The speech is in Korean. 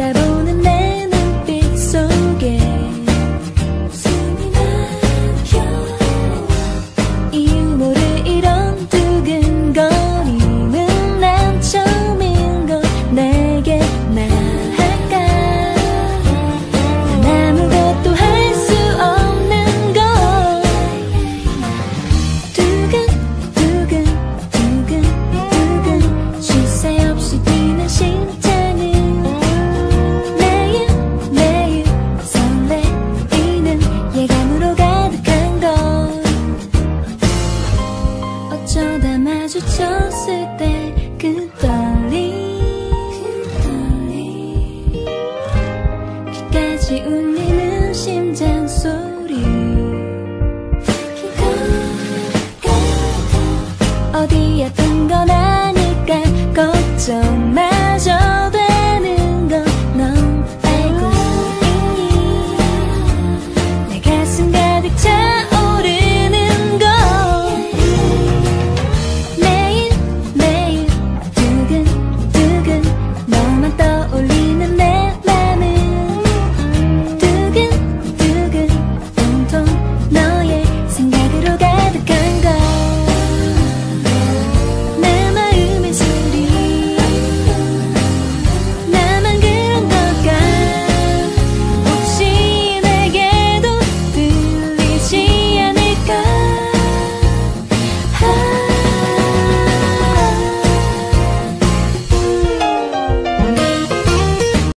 보는 내 눈빛 속에 숨이 막혀. 이유모를 이런 두근 마주쳤을 때 그 떨림 그 떨림. 귀까지 울리는 심장.